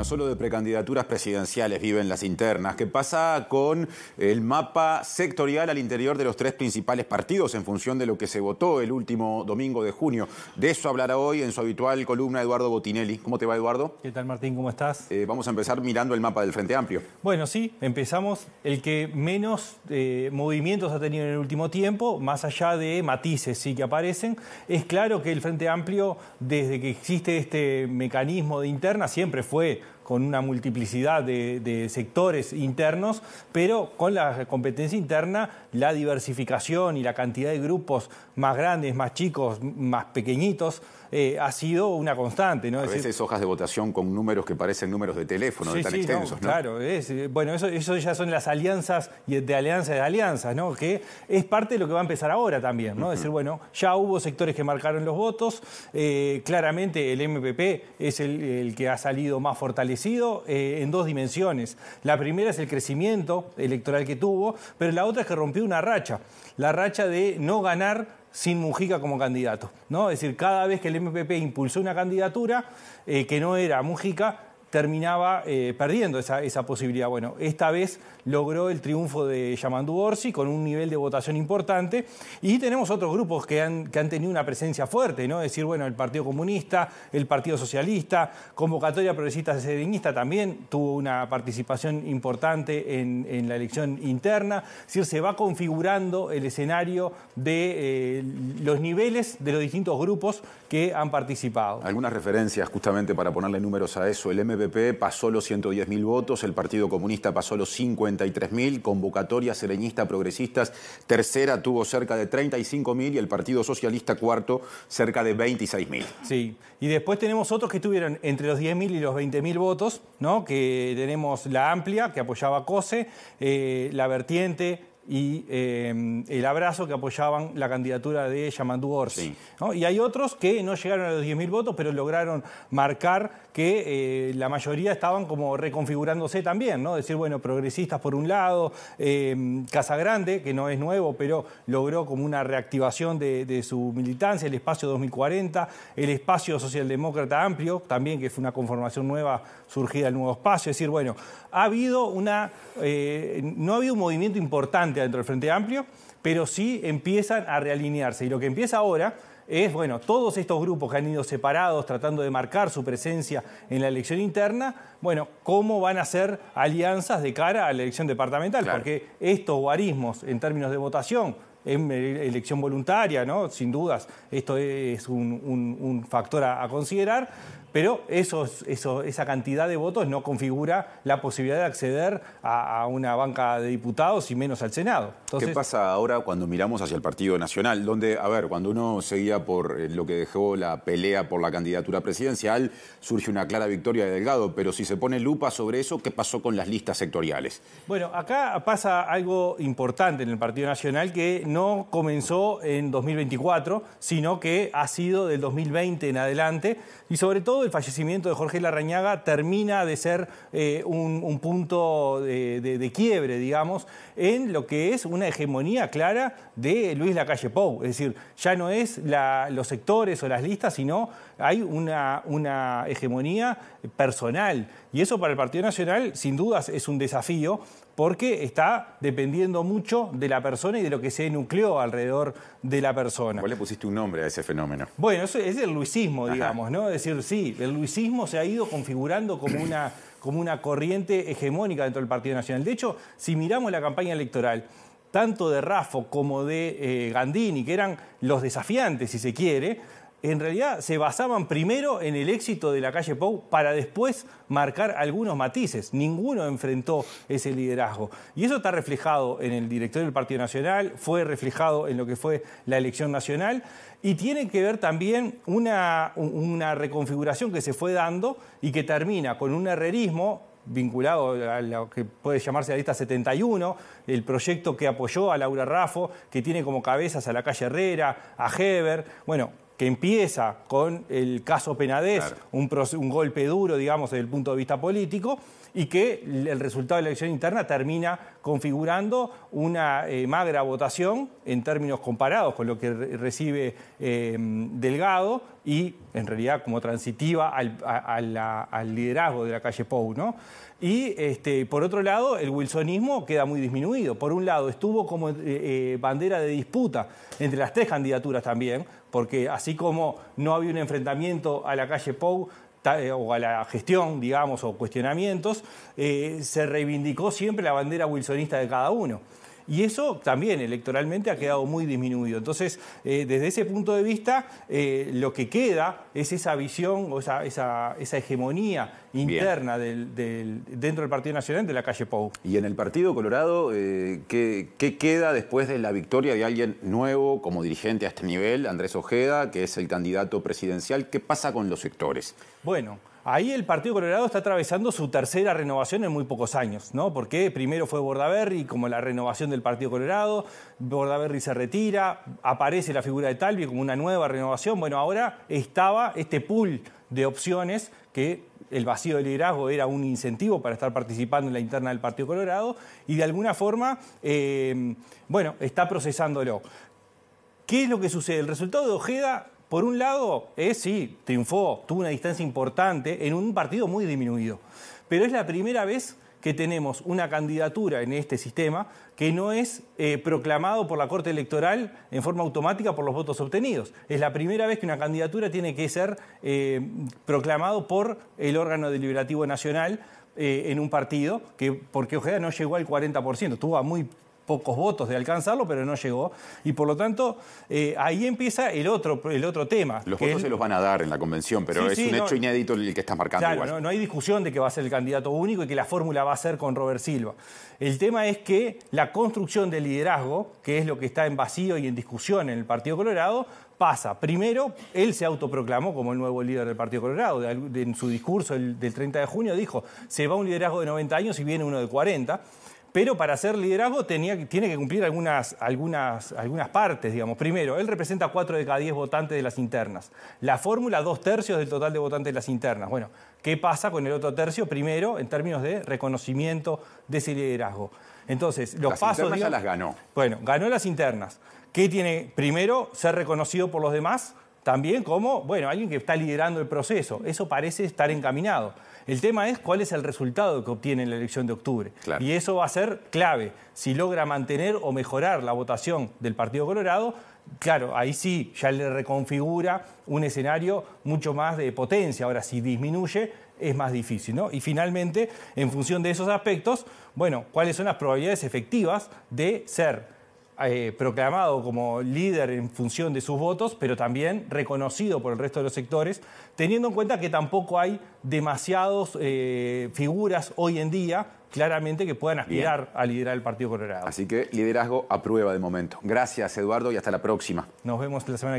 No solo de precandidaturas presidenciales viven las internas. ¿Qué pasa con el mapa sectorial al interior de los tres principales partidos en función de lo que se votó el último domingo de junio? De eso hablará hoy en su habitual columna Eduardo Botinelli. ¿Cómo te va, Eduardo? ¿Qué tal, Martín? ¿Cómo estás? Eh, vamos a empezar mirando el mapa del Frente Amplio. Bueno, sí, empezamos. El que menos eh, movimientos ha tenido en el último tiempo, más allá de matices sí que aparecen, es claro que el Frente Amplio, desde que existe este mecanismo de interna, siempre fue con una multiplicidad de, sectores internos, pero con la competencia interna, la diversificación y la cantidad de grupos más grandes, más chicos, más pequeñitos, eh, ha sido una constante. ¿no? A veces hojas de votación con números que parecen números de teléfono, de tan extensos. Claro, es, eh, bueno, eso, eso ya son las alianzas y de alianzas de alianzas, ¿no? que es parte de lo que va a empezar ahora también. ¿no? Es decir, bueno, ya hubo sectores que marcaron los votos, eh, claramente el MPP es el, que ha salido más fortalecido en dos dimensiones. La primera es el crecimiento electoral que tuvo, pero la otra es que rompió una racha, la racha de no ganar sin Mujica como candidato. ¿no? Es decir, cada vez que el MPP impulsó una candidatura eh, que no era Mujica, terminaba eh, perdiendo esa, esa, posibilidad. Bueno, esta vez logró el triunfo de Yamandu Orsi con un nivel de votación importante y tenemos otros grupos que han, que han tenido una presencia fuerte, ¿no? Es decir, bueno, el Partido Comunista, el Partido Socialista, Convocatoria Progresista Serenista también tuvo una participación importante en, en, la elección interna. Es decir, se va configurando el escenario de eh, los niveles de los distintos grupos que han participado. Algunas referencias justamente para ponerle números a eso. El MPP pasó los 110.000 votos, el Partido Comunista pasó los 53.000, convocatoria sereñista progresistas tercera tuvo cerca de 35.000 y el Partido Socialista cuarto cerca de 26.000. Sí, y después tenemos otros que tuvieron entre los 10.000 y los 20.000 votos, ¿no? que tenemos la amplia, que apoyaba a COSE, eh, la vertiente, y eh, el abrazo que apoyaban la candidatura de Yamandu Orsi. Y hay otros que no llegaron a los 10.000 votos, pero lograron marcar que eh, la mayoría estaban como reconfigurándose también, ¿no? Decir, bueno, progresistas por un lado, eh, Casa Grande, que no es nuevo, pero logró como una reactivación de, su militancia, el espacio 2040, el espacio socialdemócrata amplio, también que fue una conformación nueva surgida del nuevo espacio. Es decir, bueno, ha habido una. Eh, no ha habido un movimiento importante dentro del Frente Amplio, pero sí empiezan a realinearse. Y lo que empieza ahora es, bueno, todos estos grupos que han ido separados tratando de marcar su presencia en la elección interna, bueno, cómo van a ser alianzas de cara a la elección departamental, porque estos guarismos en términos de votación, en elección voluntaria, ¿no? Sin dudas, esto es un, factor a considerar, pero eso, esa cantidad de votos no configura la posibilidad de acceder a, una banca de diputados y menos al Senado. ¿Qué pasa ahora cuando miramos hacia el Partido Nacional? Donde, a ver, cuando uno seguía por eh, lo que dejó la pelea por la candidatura presidencial, surge una clara victoria de Delgado, pero si se pone lupa sobre eso, ¿qué pasó con las listas sectoriales? Bueno, acá pasa algo importante en el Partido Nacional que no comenzó en 2024, sino que ha sido del 2020 en adelante y sobre todo el fallecimiento de Jorge Larrañaga termina de ser eh, un, punto de, quiebre, digamos, en lo que es una hegemonía clara de Luis Lacalle Pou. Es decir, ya no es los sectores o las listas, sino hay una hegemonía personal. Y eso para el Partido Nacional, sin dudas, es un desafío porque está dependiendo mucho de la persona y de lo que se nucleó alrededor de la persona. ¿Cuál le pusiste un nombre a ese fenómeno? Bueno, eso es el luisismo, digamos, ¿no? Es decir, sí, el luisismo se ha ido configurando como una, como una corriente hegemónica dentro del Partido Nacional. De hecho, si miramos la campaña electoral, tanto de Rafo como de eh, Gandini, que eran los desafiantes, si se quiere, en realidad se basaban primero en el éxito de la calle Pou para después marcar algunos matices. Ninguno enfrentó ese liderazgo. Y eso está reflejado en el directorio del Partido Nacional, fue reflejado en lo que fue la elección nacional y tiene que ver también una, una reconfiguración que se fue dando y que termina con un herrerismo vinculado a lo que puede llamarse la lista 71, el proyecto que apoyó a Laura Raffo, que tiene como cabezas a la calle Herrera, a Heber. Bueno, que empieza con el caso Penadez, un, golpe duro, digamos, desde el punto de vista político, y que el resultado de la elección interna termina configurando una eh, magra votación en términos comparados con lo que recibe eh, Delgado y en realidad como transitiva al, liderazgo de la calle Pou. ¿no? Y este, por otro lado, el wilsonismo queda muy disminuido. Por un lado, estuvo como eh, bandera de disputa entre las tres candidaturas también, porque así como no había un enfrentamiento a la calle Pou, eh, o a la gestión, digamos, o cuestionamientos, eh, se reivindicó siempre la bandera wilsonista de cada uno. Y eso también electoralmente ha quedado muy disminuido. Entonces, eh, desde ese punto de vista, lo que queda es esa visión o esa, esa, hegemonía interna del, dentro del Partido Nacional de la calle Pou. Y en el Partido Colorado, ¿qué, ¿qué, queda después de la victoria de alguien nuevo como dirigente a este nivel, Andrés Ojeda, que es el candidato presidencial? ¿Qué pasa con los sectores? Bueno, ahí el Partido Colorado está atravesando su tercera renovación en muy pocos años, ¿no? Porque primero fue Bordaberry como la renovación del Partido Colorado, Bordaberry se retira, aparece la figura de Talvi como una nueva renovación. Bueno, ahora estaba este pool de opciones que el vacío de liderazgo era un incentivo para estar participando en la interna del Partido Colorado y de alguna forma, eh, bueno, está procesándolo. ¿Qué es lo que sucede? El resultado de Ojeda por un lado, es sí, triunfó, tuvo una distancia importante en un partido muy disminuido. Pero es la primera vez que tenemos una candidatura en este sistema que no es eh, proclamado por la Corte Electoral en forma automática por los votos obtenidos. Es la primera vez que una candidatura tiene que ser eh, proclamado por el órgano deliberativo nacional eh, en un partido, que, porque Ojeda no llegó al 40%, estuvo a muy pocos votos de alcanzarlo, pero no llegó. Y por lo tanto, eh, ahí empieza el otro, el otro tema. Los votos se los van a dar en la convención, pero es un hecho inédito el que estás marcando claro, No, hay discusión de que va a ser el candidato único y que la fórmula va a ser con Robert Silva. El tema es que la construcción del liderazgo, que es lo que está en vacío y en discusión en el Partido Colorado, pasa. Primero, él se autoproclamó como el nuevo líder del Partido Colorado. en su discurso del 30 de junio dijo, se va un liderazgo de 90 años y viene uno de 40 pero para ser liderazgo tenía, tiene que cumplir algunas, algunas, algunas partes, digamos. Primero, él representa 4 de cada 10 votantes de las internas. La fórmula, dos tercios del total de votantes de las internas. Bueno, ¿qué pasa con el otro tercio? Primero, en términos de reconocimiento de ese liderazgo. Entonces, los las pasos... Internas ya las ganó. Bueno, ganó las internas. ¿Qué tiene? Primero, ser reconocido por los demás, también como, bueno, alguien que está liderando el proceso. Eso parece estar encaminado. El tema es cuál es el resultado que obtiene en la elección de octubre. Y eso va a ser clave. Si logra mantener o mejorar la votación del Partido Colorado, claro, ahí sí ya le reconfigura un escenario mucho más de potencia. Ahora, si disminuye, es más difícil. ¿no? Y finalmente, en función de esos aspectos, bueno, ¿cuáles son las probabilidades efectivas de ser eh, proclamado como líder en función de sus votos, pero también reconocido por el resto de los sectores, teniendo en cuenta que tampoco hay demasiadas eh, figuras hoy en día claramente que puedan aspirar a liderar el Partido Colorado. Así que liderazgo a prueba de momento. Gracias, Eduardo, y hasta la próxima. Nos vemos la semana que viene.